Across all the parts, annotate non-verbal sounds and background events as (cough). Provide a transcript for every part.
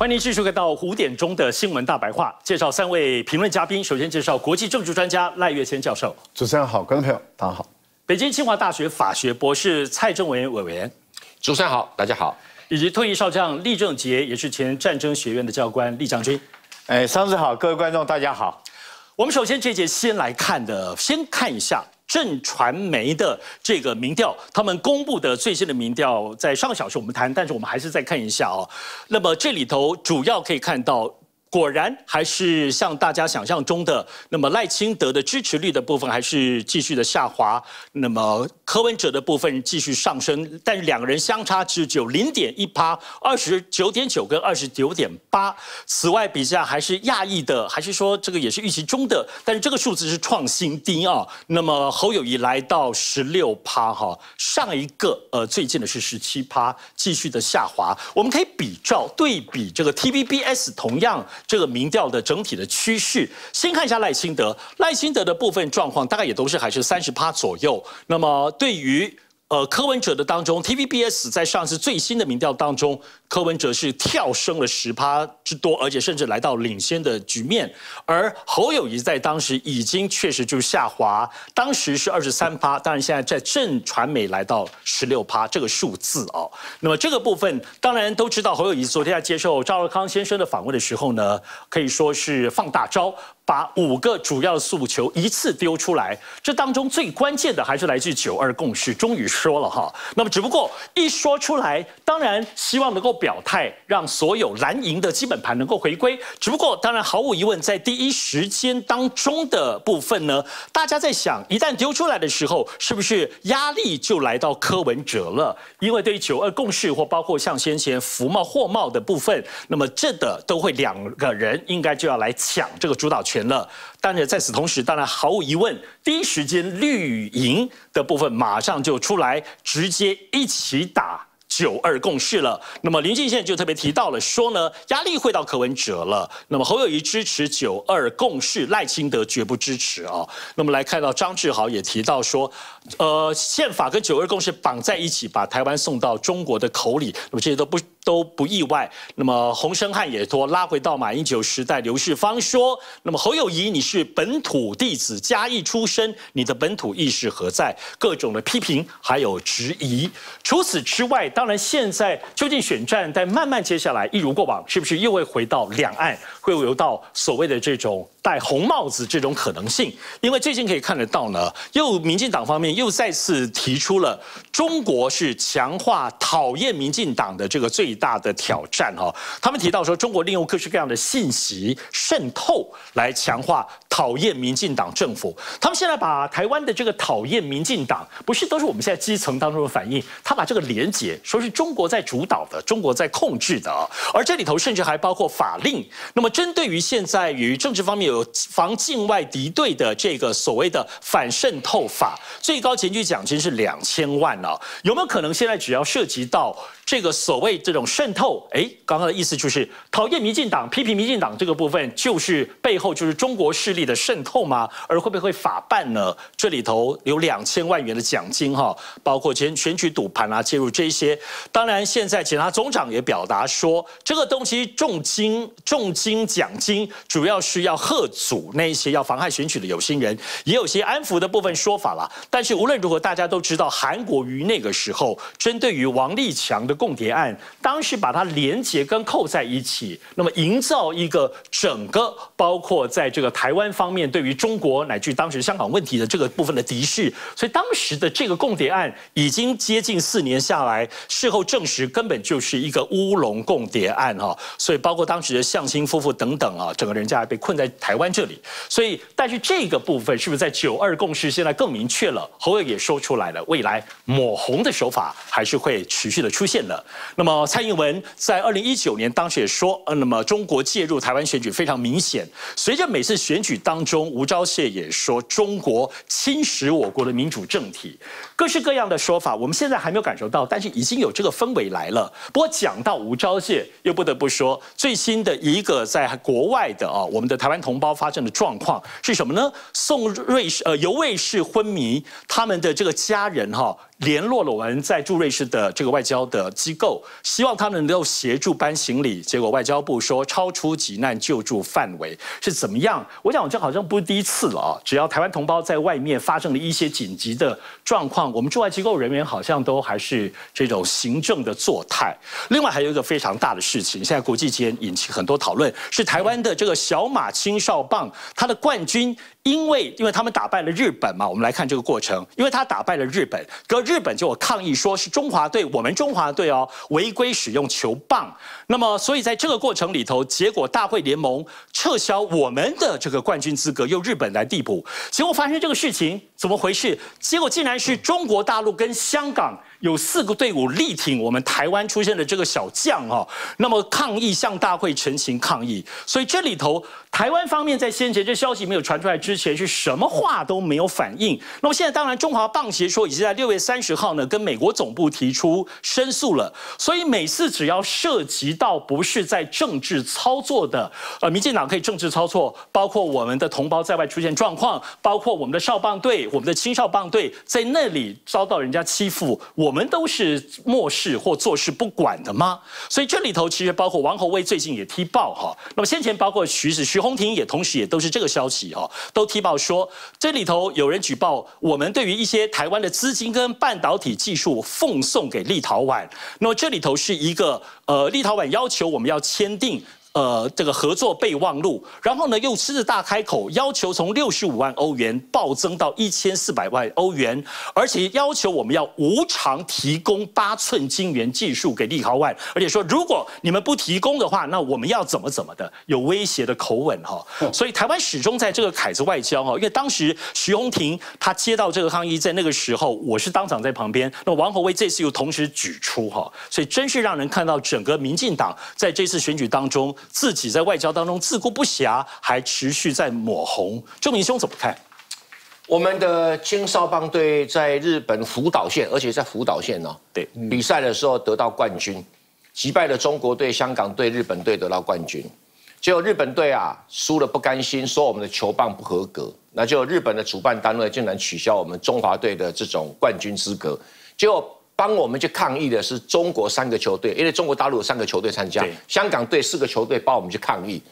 欢迎继续回到五点钟的新闻大白话，介绍三位评论嘉宾。首先介绍国际政治专家赖月谦教授，主持人好，观众朋友大家好。北京清华大学法学博士蔡正文委员，主持人好，大家好。以及退役少将厉正杰，也是前战争学院的教官厉将军。哎，上次好，各位观众大家好。我们首先这节先来看的，先看一下。正传媒的这个民调，他们公布的最新的民调，在上个小时我们谈，但是我们还是再看一下哦。那么这里头主要可以看到。果然还是像大家想象中的，那么赖清德的支持率的部分还是继续的下滑，那么柯文哲的部分继续上升，但是两个人相差只有零点一趴，二十九点九跟二十九点八。此外，比价还是亚裔的，还是说这个也是预期中的，但是这个数字是创新低啊。那么侯友谊来到十六趴哈，上一个呃最近的是十七趴，继续的下滑。我们可以比照对比这个 TVBS 同样。这个民调的整体的趋势，先看一下赖清德，赖清德的部分状况大概也都是还是三十趴左右。那么对于呃柯文哲的当中，TVBS 在上次最新的民调当中。柯文哲是跳升了十趴之多，而且甚至来到领先的局面。而侯友谊在当时已经确实就下滑，当时是二十三趴，当然现在在正传媒来到十六趴这个数字哦。那么这个部分当然都知道，侯友谊昨天在接受赵乐康先生的访问的时候呢，可以说是放大招，把五个主要诉求一次丢出来。这当中最关键的还是来自九二共识，终于说了哈。那么只不过一说出来，当然希望能够。表态让所有蓝营的基本盘能够回归，只不过当然毫无疑问，在第一时间当中的部分呢，大家在想，一旦丢出来的时候，是不是压力就来到柯文哲了？因为对于九二共识或包括像先前福茂货贸的部分，那么这的都会两个人应该就要来抢这个主导权了。但是在此同时，当然毫无疑问，第一时间绿营的部分马上就出来，直接一起打。九二共识了，那么林进现在就特别提到了说呢，压力会到柯文哲了。那么侯友谊支持九二共识，赖清德绝不支持啊。那么来看到张志豪也提到说，呃，宪法跟九二共识绑在一起，把台湾送到中国的口里，那么这些都不。都不意外。那么洪生汉也说，拉回到马英九时代，刘世芳说：“那么侯友谊，你是本土弟子，嘉义出身，你的本土意识何在？”各种的批评还有质疑。除此之外，当然现在究竟选战在慢慢接下来一如过往，是不是又会回到两岸，会回到所谓的这种戴红帽子这种可能性？因为最近可以看得到呢，又民进党方面又再次提出了中国是强化讨厌民进党的这个最。大的挑战哈，他们提到说，中国利用各式各样的信息渗透来强化讨厌民进党政府。他们现在把台湾的这个讨厌民进党，不是都是我们现在基层当中的反应，他把这个连结说是中国在主导的，中国在控制的，而这里头甚至还包括法令。那么针对于现在与政治方面有防境外敌对的这个所谓的反渗透法，最高检举奖金是两千万啊，有没有可能现在只要涉及到？这个所谓这种渗透，哎，刚刚的意思就是讨厌民进党、批评民进党这个部分，就是背后就是中国势力的渗透吗？而会不会法办呢？这里头有两千万元的奖金哈，包括选选举赌盘啊，介入这些。当然，现在检察总长也表达说，这个东西重金重金奖金，主要是要贺阻那一些要妨害选举的有心人，也有些安抚的部分说法了。但是无论如何，大家都知道，韩国于那个时候针对于王立强的。共谍案，当时把它连接跟扣在一起，那么营造一个整个包括在这个台湾方面对于中国乃至当时香港问题的这个部分的敌视，所以当时的这个共谍案已经接近四年下来，事后证实根本就是一个乌龙共谍案哈，所以包括当时的向心夫妇等等啊，整个人家被困在台湾这里，所以但是这个部分是不是在九二共识现在更明确了？侯友也说出来了，未来抹红的手法还是会持续的出现的。那么蔡英文在二零一九年当时也说，呃，那么中国介入台湾选举非常明显。随着每次选举当中，吴钊燮也说中国侵蚀我国的民主政体，各式各样的说法，我们现在还没有感受到，但是已经有这个氛围来了。不过讲到吴钊燮，又不得不说最新的一个在国外的啊，我们的台湾同胞发生的状况是什么呢？宋瑞士呃尤卫士昏迷，他们的这个家人哈。联络了我们在驻瑞士的这个外交的机构，希望他们能够协助搬行李。结果外交部说超出急难救助范围是怎么样？我想这好像不是第一次了啊！只要台湾同胞在外面发生了一些紧急的状况，我们驻外机构人员好像都还是这种行政的作态。另外还有一个非常大的事情，现在国际间引起很多讨论，是台湾的这个小马青少棒，它的冠军。因为，因为他们打败了日本嘛，我们来看这个过程。因为他打败了日本，可日本就有抗议，说是中华队，我们中华队哦违规使用球棒。那么，所以在这个过程里头，结果大会联盟撤销我们的这个冠军资格，由日本来递补。结果发生这个事情，怎么回事？结果竟然是中国大陆跟香港。有四个队伍力挺我们台湾出现的这个小将哈，那么抗议向大会陈情抗议，所以这里头台湾方面在先前这消息没有传出来之前是什么话都没有反应。那么现在当然中华棒协说已经在六月三十号呢跟美国总部提出申诉了，所以每次只要涉及到不是在政治操作的，呃，民进党可以政治操作，包括我们的同胞在外出现状况，包括我们的少棒队、我们的青少棒队在那里遭到人家欺负，我。我们都是漠视或坐视不管的吗？所以这里头其实包括王侯卫最近也踢爆哈，那么先前包括徐子徐宏庭也同时也都是这个消息哈，都踢爆说这里头有人举报我们对于一些台湾的资金跟半导体技术奉送给立陶宛，那么这里头是一个呃立陶宛要求我们要签订。呃，这个合作备忘录，然后呢，又狮子大开口，要求从六十五万欧元暴增到一千四百万欧元，而且要求我们要无偿提供八寸晶圆技术给立陶宛，而且说如果你们不提供的话，那我们要怎么怎么的，有威胁的口吻哈。(laughs) 所以台湾始终在这个凯子外交哈，因为当时徐宏庭他接到这个抗议，在那个时候我是当场在旁边，那王宏威这次又同时举出哈，所以真是让人看到整个民进党在这次选举当中。自己在外交当中自顾不暇，还持续在抹红。周明兄怎么看？我们的青少棒队在日本福岛县，而且在福岛县哦，对，比赛的时候得到冠军，击败了中国队、香港队、日本队得到冠军。结果日本队啊输了不甘心，说我们的球棒不合格，那就日本的主办单位竟然取消我们中华队的这种冠军资格。结果。帮我们去抗议的是中国三个球队，因为中国大陆有三个球队参加，香港队四个球队帮我们去抗议。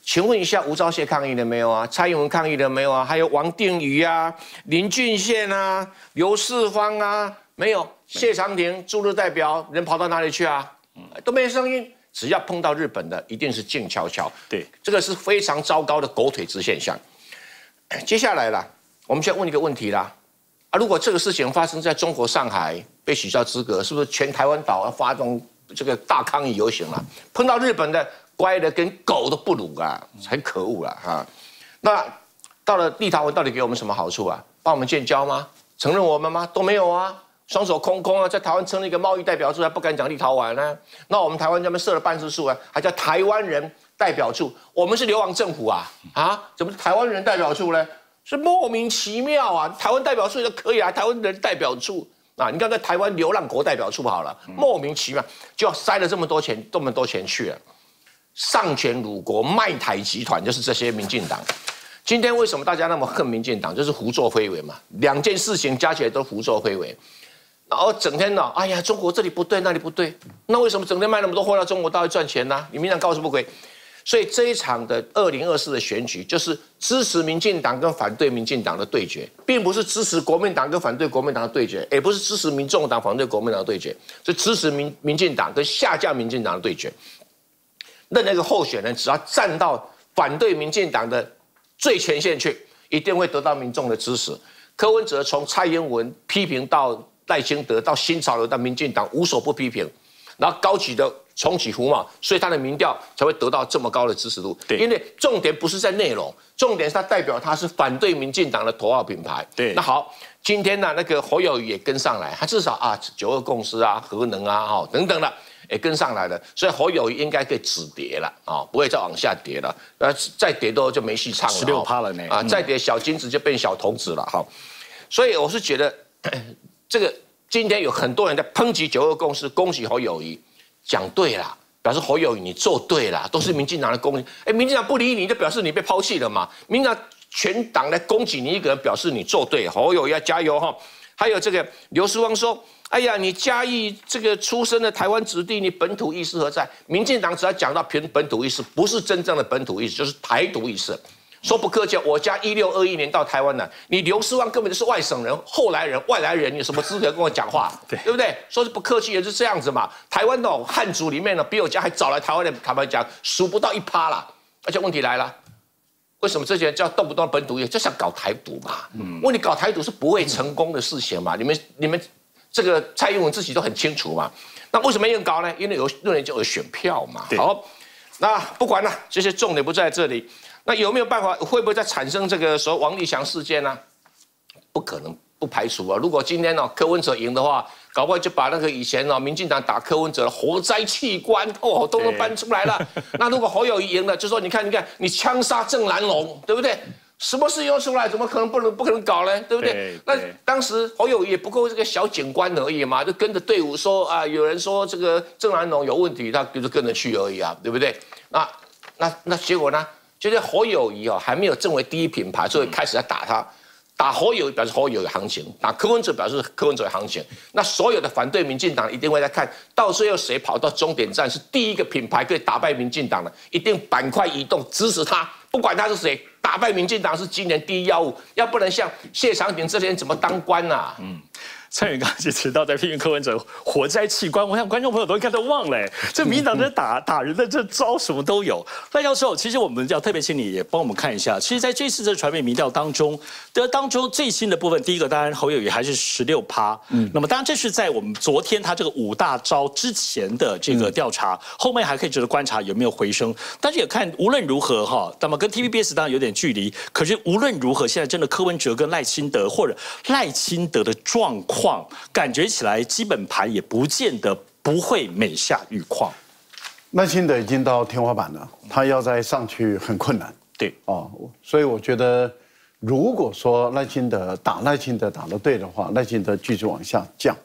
请问一下，吴钊燮抗议了没有啊？蔡英文抗议了没有啊？还有王定宇啊、林俊宪啊、刘世芳啊，没有。谢长廷驻日代表人跑到哪里去啊？都没声音。只要碰到日本的，一定是静悄悄。对，这个是非常糟糕的狗腿子现象。接下来啦，我们先问一个问题啦。啊，如果这个事情发生在中国上海，被取消资格，是不是全台湾岛要发动这个大抗议游行了？碰到日本的，乖的跟狗都不如啊，很可恶了哈。那到了立陶宛，到底给我们什么好处啊？帮我们建交吗？承认我们吗？都没有啊，双手空空啊，在台湾成立一个贸易代表处，还不敢讲立陶宛呢。那我们台湾这边设了办事处啊，还叫台湾人代表处，我们是流亡政府啊啊？怎么是台湾人代表处呢？是莫名其妙啊！台湾代表处就可以啊，台湾人代表处啊，你看在台湾流浪国代表处好了，莫名其妙就要塞了这么多钱，这么多钱去了。上权辱国卖台集团就是这些民进党。今天为什么大家那么恨民进党？就是胡作非为嘛。两件事情加起来都胡作非为，然后整天呢，哎呀，中国这里不对，那里不对，那为什么整天卖那么多货到中国到底赚钱呢？你民进党告诉不可以？所以这一场的二零二四的选举，就是支持民进党跟反对民进党的对决，并不是支持国民党跟反对国民党的对决，也不是支持民众党反对国民党的对决，是支持民民进党跟下架民进党的对决。那那个候选人只要站到反对民进党的最前线去，一定会得到民众的支持。柯文哲从蔡英文批评到赖清德到新潮流到民进党无所不批评，然后高举的。重启胡嘛，所以他的民调才会得到这么高的支持度。对，因为重点不是在内容，重点是他代表他是反对民进党的头号品牌。对，那好，今天呢，那个侯友谊也跟上来，他至少啊，九二共识啊，核能啊，哈等等的也跟上来了，所以侯友谊应该可以止跌了啊，不会再往下跌了。那，再跌多就没戏唱了。十六趴了呢。啊，再跌小金子就变小童子了哈。所以我是觉得，(clears throat) 这个今天有很多人在抨击九二共识，恭喜侯友谊。讲对了，表示侯友谊你做对了，都是民进党的功。哎，民进党不理你，就表示你被抛弃了嘛。民进党全党来攻击你一个人，表示你做对。侯友谊要加油哈！还有这个刘书旺说：“哎呀，你嘉义这个出生的台湾子弟，你本土意识何在？”民进党只要讲到偏本土意识，不是真正的本土意识，就是台独意识。说不客气，我家一六二一年到台湾的，你刘世旺根本就是外省人、后来人、外来人，你有什么资格跟我讲话？(laughs) 对，对不对？说是不客气也是这样子嘛。台湾的汉族里面呢，比我家还早来台湾的，坦白讲数不到一趴啦。而且问题来了，为什么这些人叫动不动本土也就想搞台独嘛？嗯，问你搞台独是不会成功的事情嘛？你们你们这个蔡英文自己都很清楚嘛。那为什么要搞呢？因为有认为就有选票嘛。好，那不管了，这些重点不在这里。那有没有办法？会不会再产生这个说王立祥事件呢？不可能，不排除啊。如果今天呢柯文哲赢的话，搞不好就把那个以前呢民进党打柯文哲的活摘器官哦都能搬出来了。(laughs) 那如果侯友谊赢了，就说你看你看你枪杀郑南龙，对不对？什么事又出来？怎么可能不能不可能搞呢？对不对？那当时侯友谊也不过这个小警官而已嘛，就跟着队伍说啊，有人说这个郑南龙有问题，他就是跟着去而已啊，对不对？那那那结果呢？就是侯友谊哦，还没有成为第一品牌，所以开始在打他，打侯友表示侯友的行情，打柯文哲表示柯文哲的行情。那所有的反对民进党一定会在看到最后谁跑到终点站是第一个品牌可以打败民进党的，一定板块移动支持他，不管他是谁，打败民进党是今年第一要务，要不然像谢长廷这些人怎么当官呐？嗯。蔡元刚就提到在批评柯文哲活摘器官，我想观众朋友都应该都忘了，这民党在打 (laughs) 打人的这招什么都有。赖教授，其实我们要特别请你也帮我们看一下，其实在这次的传媒民调当中的当中最新的部分，第一个当然侯友谊还是十六趴，嗯，那么当然这是在我们昨天他这个五大招之前的这个调查，后面还可以值得观察有没有回升，但是也看无论如何哈，那么跟 TVBS 当然有点距离，可是无论如何现在真的柯文哲跟赖清德或者赖清德的状况。况感觉起来，基本盘也不见得不会每下愈况。耐心的已经到天花板了，他要再上去很困难。对哦，所以我觉得，如果说耐心的打耐心的打得对的话，耐心的继续往下降，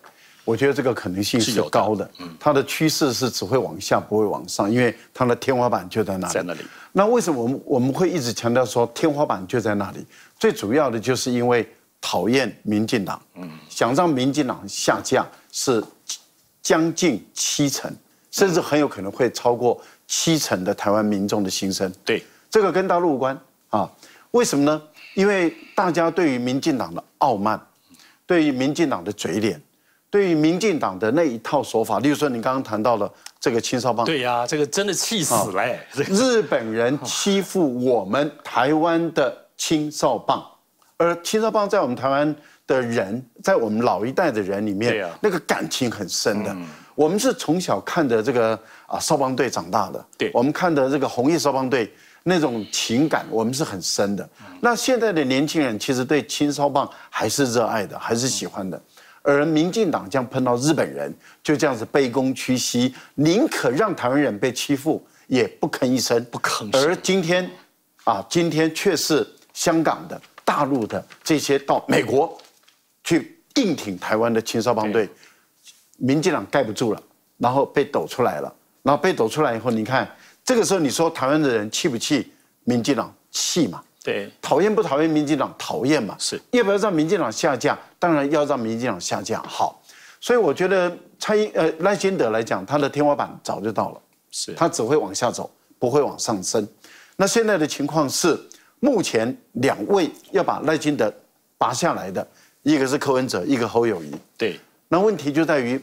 我觉得这个可能性是高的。嗯，它的趋势是只会往下，不会往上，因为它的天花板就在那里。在那里。那为什么我们我们会一直强调说天花板就在那里？最主要的就是因为。讨厌民进党，嗯，想让民进党下降是将近七成，甚至很有可能会超过七成的台湾民众的心声。对，这个跟大陆无关啊？为什么呢？因为大家对于民进党的傲慢，对于民进党的嘴脸，对于民进党的那一套手法，例如说你刚刚谈到了这个青少棒，对呀，这个真的气死了。日本人欺负我们台湾的青少棒。而青少棒在我们台湾的人，在我们老一代的人里面，那个感情很深的。我们是从小看着这个啊少棒队长大的，对，我们看的这个红叶少棒队那种情感，我们是很深的。那现在的年轻人其实对青少棒还是热爱的，还是喜欢的。而民进党这样碰到日本人，就这样子卑躬屈膝，宁可让台湾人被欺负，也不吭一声，不吭。而今天，啊，今天却是香港的。大陆的这些到美国去硬挺台湾的青少帮队，民进党盖不住了，然后被抖出来了，然后被抖出来以后，你看这个时候你说台湾的人气不气？民进党气嘛？对，讨厌不讨厌民进党？讨厌嘛？是要不要让民进党下架？当然要让民进党下架。好，所以我觉得蔡英呃赖清德来讲，他的天花板早就到了，是他只会往下走，不会往上升。那现在的情况是。目前两位要把赖清德拔下来的，一个是柯文哲，一个侯友谊。对，那问题就在于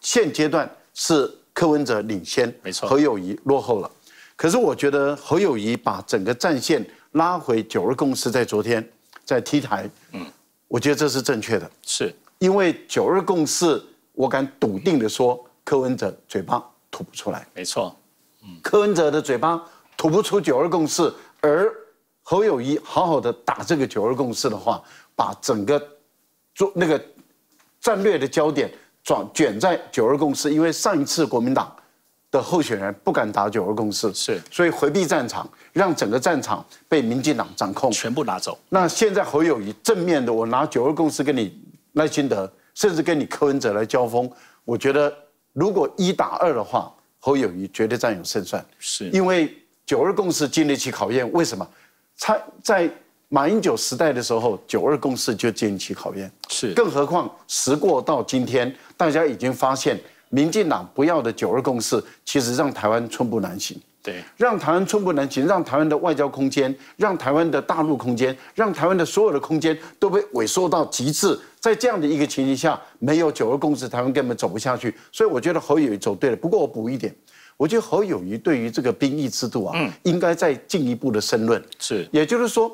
现阶段是柯文哲领先，没错，侯友谊落后了。可是我觉得侯友谊把整个战线拉回九二共识，在昨天在 T 台，嗯，我觉得这是正确的，是。因为九二共识，我敢笃定的说，柯文哲嘴巴吐不出来，没错，嗯，柯文哲的嘴巴吐不出九二共识，而侯友谊好好的打这个九二共识的话，把整个做那个战略的焦点转卷在九二共识，因为上一次国民党的候选人不敢打九二共识，是，所以回避战场，让整个战场被民进党掌控，全部拿走。那现在侯友谊正面的，我拿九二共识跟你赖清德，甚至跟你柯文哲来交锋，我觉得如果一打二的话，侯友谊绝对占有胜算，是因为九二共识经得起考验，为什么？他在马英九时代的时候，九二共识就经起考验，是更何况时过到今天，大家已经发现，民进党不要的九二共识，其实让台湾寸步难行。对，让台湾寸步难行，让台湾的外交空间，让台湾的大陆空间，让台湾的所有的空间都被萎缩到极致。在这样的一个情形下，没有九二共识，台湾根本走不下去。所以我觉得侯友谊走对了。不过我补一点，我觉得侯友谊对于这个兵役制度啊，应该再进一步的申论。是，也就是说，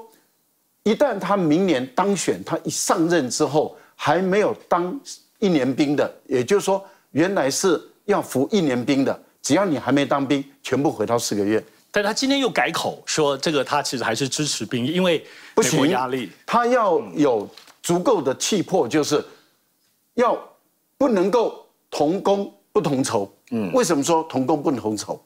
一旦他明年当选，他一上任之后还没有当一年兵的，也就是说，原来是要服一年兵的。只要你还没当兵，全部回到四个月。但他今天又改口说，这个他其实还是支持兵役，因为不行压力，他要有足够的气魄，就是要不能够同工不同酬。嗯，为什么说同工不同酬？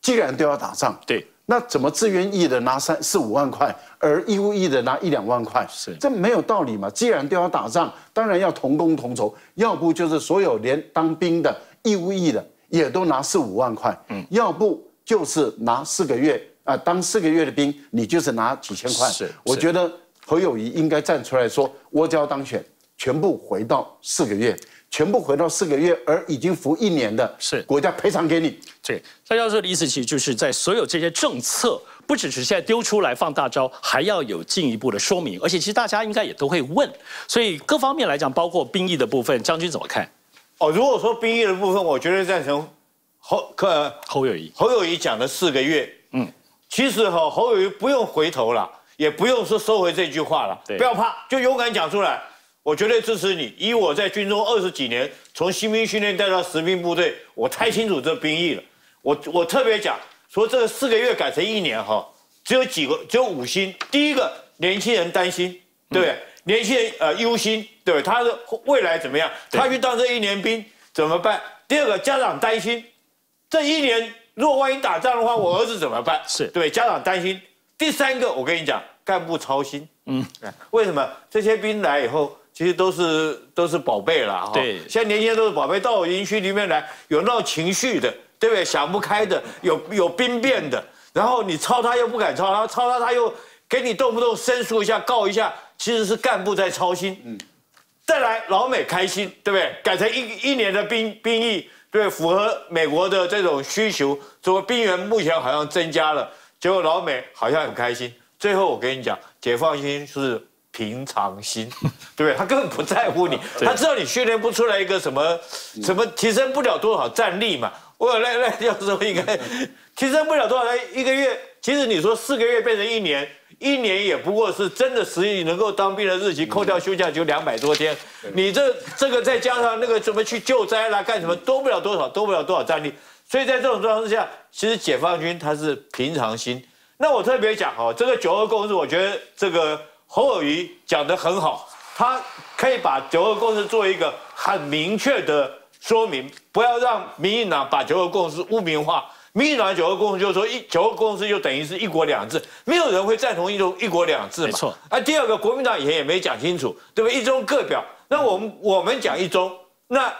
既然都要打仗，对，那怎么自愿役的拿三四五万块，而义务役的拿一两万块？是，这没有道理嘛？既然都要打仗，当然要同工同酬，要不就是所有连当兵的义务役的。也都拿四五万块，嗯，要不就是拿四个月啊，当四个月的兵，你就是拿几千块。是，我觉得侯友谊应该站出来说，我只要当选，全部回到四个月，全部回到四个月，而已经服一年的，是国家赔偿给你。对，蔡教授的意思其实就是在所有这些政策，不只是现在丢出来放大招，还要有进一步的说明，而且其实大家应该也都会问，所以各方面来讲，包括兵役的部分，将军怎么看？哦，如果说兵役的部分，我绝对赞成侯可侯友谊侯友谊讲的四个月。嗯，其实哈侯友谊不用回头了，也不用说收回这句话了，不要怕，就勇敢讲出来。我绝对支持你。以我在军中二十几年，从新兵训练带到实兵部队，我太清楚这兵役了。我我特别讲说，这个四个月改成一年哈，只有几个，只有五星。第一个，年轻人担心，对不对？年轻人呃忧心，对他的未来怎么样？他去当这一年兵怎么办？第二个家长担心，这一年如果万一打仗的话，我儿子怎么办？是对家长担心。第三个，我跟你讲，干部操心。嗯，为什么这些兵来以后，其实都是都是宝贝了哈。对，现在年轻人都是宝贝，到我营区里面来，有闹情绪的，对不对？想不开的，有有兵变的，然后你抄他又不敢抄，然后抄他他又给你动不动申诉一下，告一下。其实是干部在操心，嗯，再来老美开心，对不对？改成一一年的兵兵役，对，符合美国的这种需求，这个兵员目前好像增加了，结果老美好像很开心。最后我跟你讲，解放军是平常心，(laughs) 对不对？他根本不在乎你，(laughs) 他知道你训练不出来一个什么什么，提升不了多少战力嘛。我赖赖教授应该 (laughs) 提升不了多少，一个月，其实你说四个月变成一年。一年也不过是真的实际能够当兵的日期，扣掉休假就两百多天。你这这个再加上那个什么去救灾啦，干什么多不了多少，多不了多少战力。所以在这种状况之下，其实解放军他是平常心。那我特别讲哦，这个九二共识，我觉得这个侯友谊讲得很好，他可以把九二共识做一个很明确的说明，不要让民进党把九二共识污名化。民进党九二共识就是说一九二共识就等于是一国两制，没有人会赞同一种一国两制嘛。没错。啊，第二个国民党以前也没讲清楚，对不对？一中各表，那我们我们讲一中，那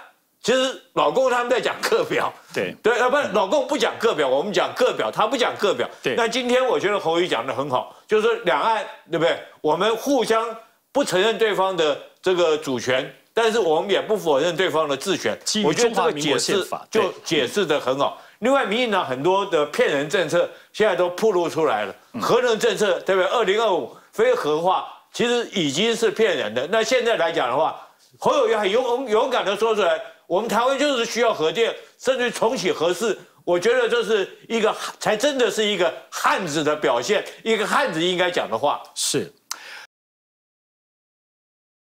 其实老共他们在讲课表。对对，要不然老共不讲课表，我们讲课表，他不讲课表。对。那今天我觉得侯宇讲的很好，就是说两岸对不对？我们互相不承认对方的这个主权，但是我们也不否认对方的治权。我觉得这个解释就解释的很好。另外，民进党很多的骗人政策现在都暴露出来了。核能政策对不对？二零二五非核化其实已经是骗人的。那现在来讲的话，侯友宜很勇勇敢的说出来，我们台湾就是需要核电，甚至重启核试。我觉得这是一个才真的是一个汉子的表现，一个汉子应该讲的话。是。